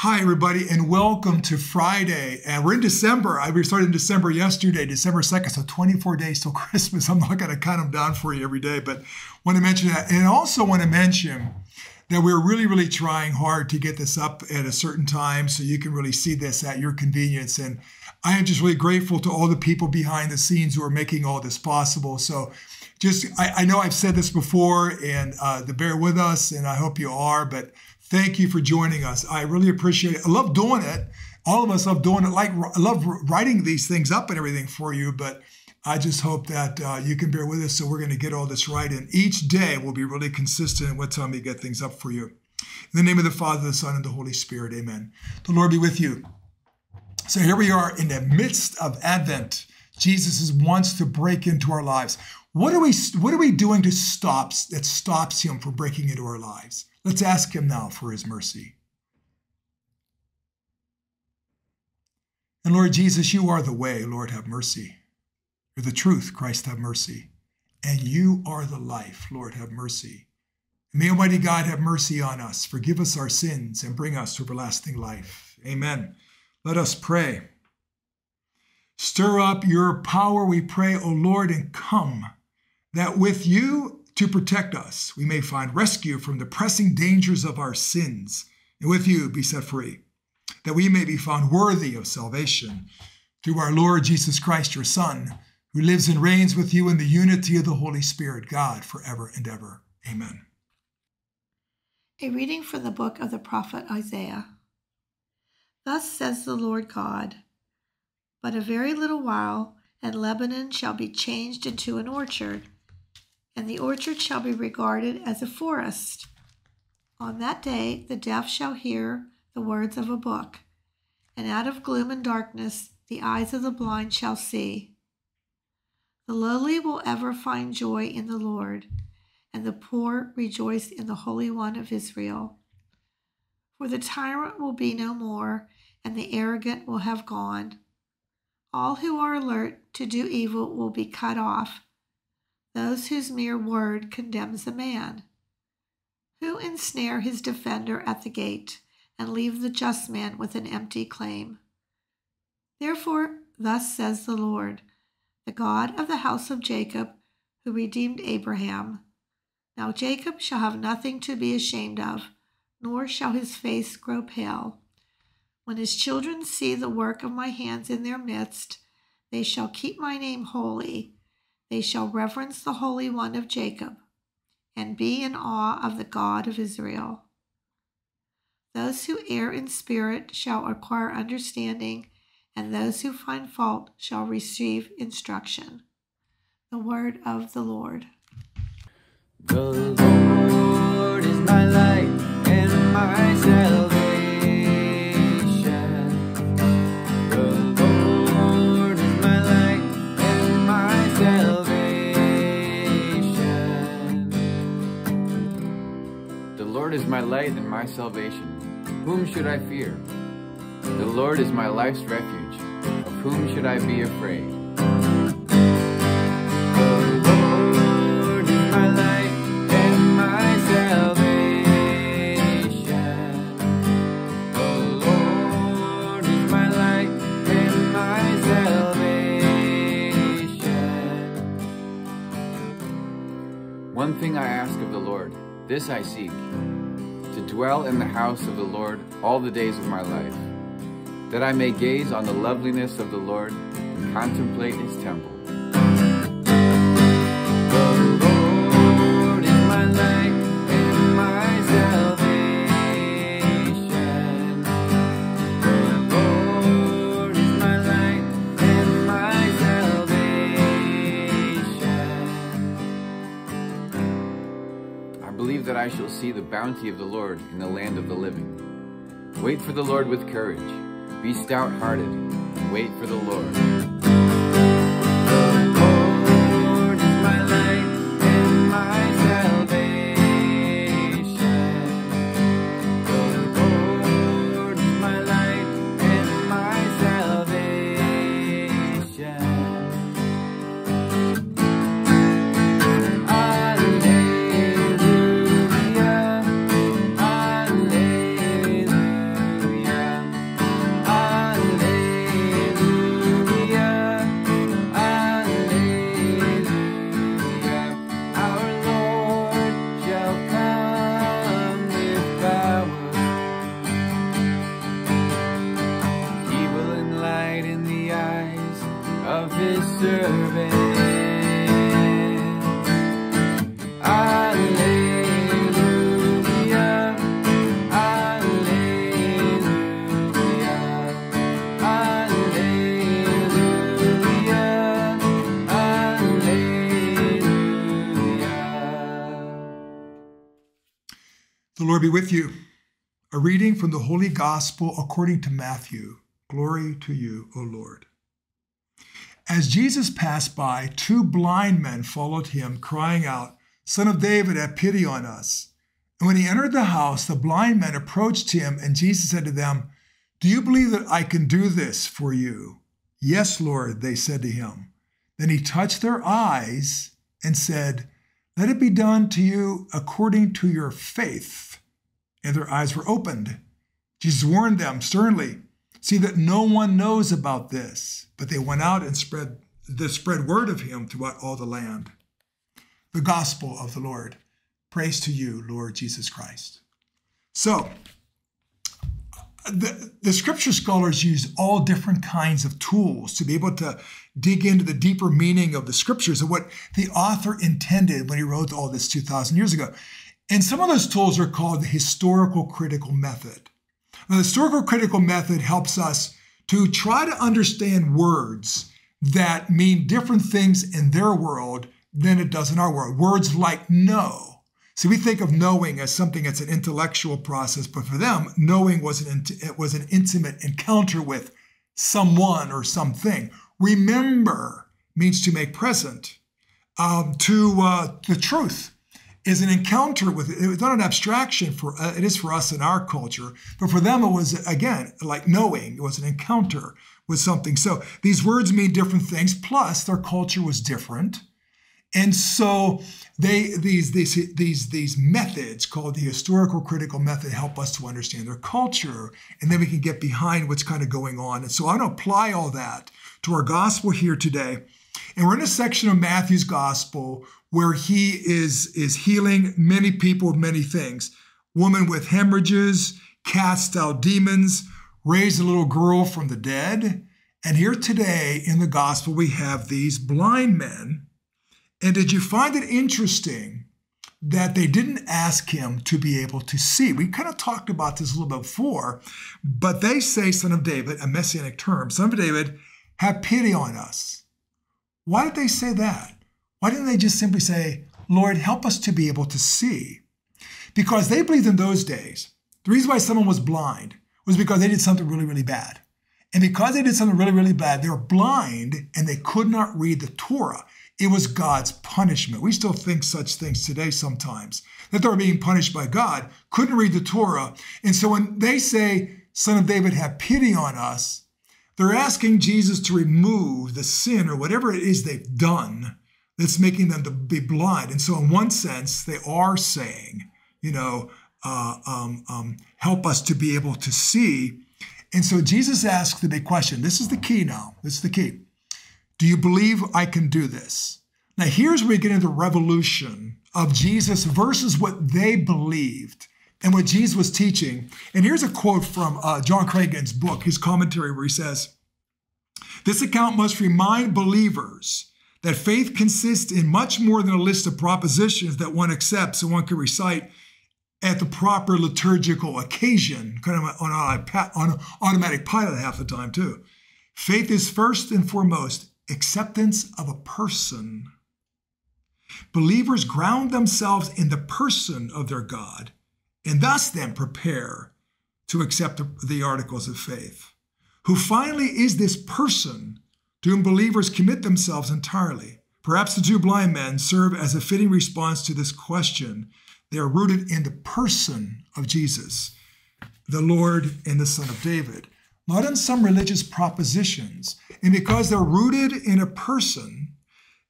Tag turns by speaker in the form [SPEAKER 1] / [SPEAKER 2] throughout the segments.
[SPEAKER 1] Hi, everybody, and welcome to Friday. And we're in December. I we started in December yesterday, December 2nd, so 24 days till Christmas. I'm not going to count them down for you every day, but want to mention that. And also want to mention that we're really, really trying hard to get this up at a certain time so you can really see this at your convenience. And I am just really grateful to all the people behind the scenes who are making all this possible. So just, I, I know I've said this before, and uh, to bear with us, and I hope you are, but Thank you for joining us. I really appreciate it. I love doing it. All of us love doing it. Like I love writing these things up and everything for you, but I just hope that uh, you can bear with us. So we're going to get all this right, and each day we'll be really consistent in what time we get things up for you. In the name of the Father, the Son, and the Holy Spirit, Amen. The Lord be with you. So here we are in the midst of Advent. Jesus wants to break into our lives. What are we? What are we doing to stop that stops him from breaking into our lives? Let's ask him now for his mercy. And Lord Jesus, you are the way. Lord, have mercy. You're the truth. Christ, have mercy. And you are the life. Lord, have mercy. And may Almighty God have mercy on us, forgive us our sins, and bring us to everlasting life. Amen. Let us pray. Stir up your power, we pray, O Lord, and come, that with you to protect us, we may find rescue from the pressing dangers of our sins, and with you be set free, that we may be found worthy of salvation through our Lord Jesus Christ, your Son, who lives and reigns with you in the unity of the Holy Spirit, God, forever and ever. Amen.
[SPEAKER 2] A reading from the book of the prophet Isaiah. Thus says the Lord God But a very little while, and Lebanon shall be changed into an orchard and the orchard shall be regarded as a forest. On that day the deaf shall hear the words of a book, and out of gloom and darkness the eyes of the blind shall see. The lowly will ever find joy in the Lord, and the poor rejoice in the Holy One of Israel. For the tyrant will be no more, and the arrogant will have gone. All who are alert to do evil will be cut off those whose mere word condemns a man. Who ensnare his defender at the gate and leave the just man with an empty claim? Therefore, thus says the Lord, the God of the house of Jacob, who redeemed Abraham. Now Jacob shall have nothing to be ashamed of, nor shall his face grow pale. When his children see the work of my hands in their midst, they shall keep my name holy they shall reverence the Holy One of Jacob and be in awe of the God of Israel. Those who err in spirit shall acquire understanding, and those who find fault shall receive instruction. The word of the Lord.
[SPEAKER 3] The Lord is my light and my is my light and my salvation. Whom should I fear? The Lord is my life's refuge. Of whom should I be afraid? One thing I ask of the Lord, this I seek dwell in the house of the Lord all the days of my life, that I may gaze on the loveliness of the Lord and contemplate his temple. I shall see the bounty of the Lord in the land of the living. Wait for the Lord with courage. Be stout hearted, and wait for the Lord.
[SPEAKER 1] Lord be with you. A reading from the Holy Gospel according to Matthew. Glory to you, O Lord. As Jesus passed by, two blind men followed him, crying out, Son of David, have pity on us. And when he entered the house, the blind men approached him, and Jesus said to them, Do you believe that I can do this for you? Yes, Lord, they said to him. Then he touched their eyes and said, Let it be done to you according to your faith. And their eyes were opened. Jesus warned them sternly, See that no one knows about this. But they went out and spread the spread word of him throughout all the land. The gospel of the Lord. Praise to you, Lord Jesus Christ. So, the, the scripture scholars use all different kinds of tools to be able to dig into the deeper meaning of the scriptures and what the author intended when he wrote all this 2,000 years ago. And some of those tools are called the historical critical method. Now, the historical critical method helps us to try to understand words that mean different things in their world than it does in our world. Words like know See, we think of knowing as something that's an intellectual process, but for them, knowing was an it was an intimate encounter with someone or something. Remember means to make present. Um, to uh, the truth is an encounter with it. It's not an abstraction for uh, it is for us in our culture, but for them it was again like knowing. It was an encounter with something. So these words mean different things. Plus, their culture was different. And so they these these these these methods called the historical critical method help us to understand their culture, and then we can get behind what's kind of going on. And so I'm going to apply all that to our gospel here today. And we're in a section of Matthew's gospel where he is is healing many people of many things. Woman with hemorrhages, cast out demons, raised a little girl from the dead. And here today in the gospel, we have these blind men and did you find it interesting that they didn't ask him to be able to see? We kind of talked about this a little bit before, but they say, Son of David, a messianic term, Son of David, have pity on us. Why did they say that? Why didn't they just simply say, Lord, help us to be able to see? Because they believed in those days, the reason why someone was blind was because they did something really, really bad. And because they did something really, really bad, they were blind and they could not read the Torah. It was God's punishment. We still think such things today sometimes, that they're being punished by God, couldn't read the Torah. And so when they say, Son of David, have pity on us, they're asking Jesus to remove the sin or whatever it is they've done that's making them to be blind. And so, in one sense, they are saying, you know, uh, um, um, help us to be able to see. And so Jesus asks the big question. This is the key now. This is the key. Do you believe I can do this? Now, here's where we get into the revolution of Jesus versus what they believed and what Jesus was teaching. And here's a quote from uh, John Craghan's book, his commentary, where he says, This account must remind believers that faith consists in much more than a list of propositions that one accepts and one can recite at the proper liturgical occasion, kind of on, on automatic pilot half the time, too. Faith is first and foremost acceptance of a person. Believers ground themselves in the person of their God and thus then prepare to accept the articles of faith. Who finally is this person to whom believers commit themselves entirely? Perhaps the two blind men serve as a fitting response to this question. They are rooted in the person of Jesus, the Lord and the Son of David not in some religious propositions. And because they're rooted in a person,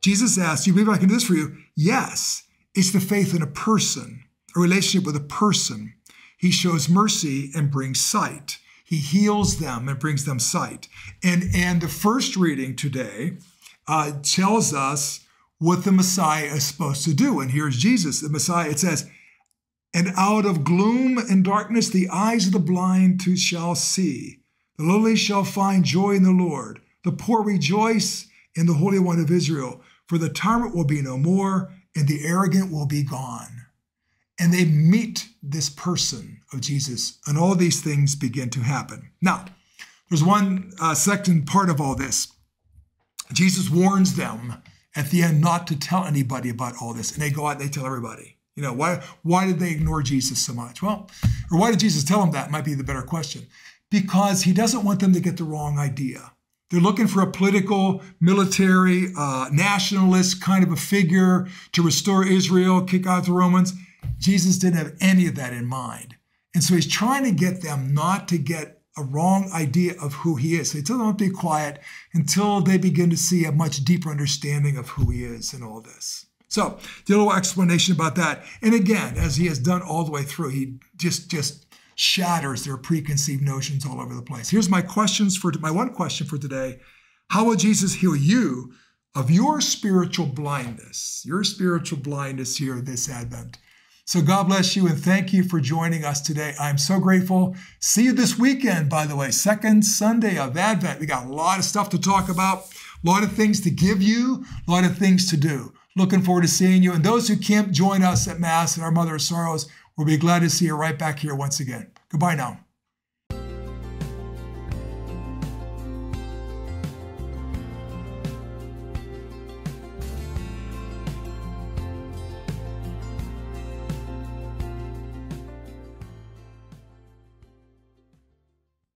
[SPEAKER 1] Jesus asks, Do you believe I can do this for you? Yes. It's the faith in a person, a relationship with a person. He shows mercy and brings sight. He heals them and brings them sight. And, and the first reading today uh, tells us what the Messiah is supposed to do. And here's Jesus, the Messiah. It says, And out of gloom and darkness the eyes of the blind too shall see the lowly shall find joy in the Lord. The poor rejoice in the Holy One of Israel. For the tyrant will be no more, and the arrogant will be gone. And they meet this person of Jesus, and all these things begin to happen. Now, there's one uh, second part of all this. Jesus warns them at the end not to tell anybody about all this, and they go out and they tell everybody. You know, why why did they ignore Jesus so much? Well, or why did Jesus tell them that might be the better question. Because he doesn't want them to get the wrong idea. They're looking for a political, military, uh, nationalist kind of a figure to restore Israel, kick out the Romans. Jesus didn't have any of that in mind. And so he's trying to get them not to get a wrong idea of who he is. So he tells them to be quiet until they begin to see a much deeper understanding of who he is and all this. So, the little explanation about that. And again, as he has done all the way through, he just just shatters their preconceived notions all over the place. Here's my questions for my one question for today. How will Jesus heal you of your spiritual blindness? Your spiritual blindness here this Advent. So God bless you and thank you for joining us today. I'm so grateful. See you this weekend, by the way, second Sunday of Advent. We got a lot of stuff to talk about, a lot of things to give you, a lot of things to do. Looking forward to seeing you. And those who can't join us at Mass and our Mother of Sorrows, we'll be glad to see you right back here once again. Goodbye now.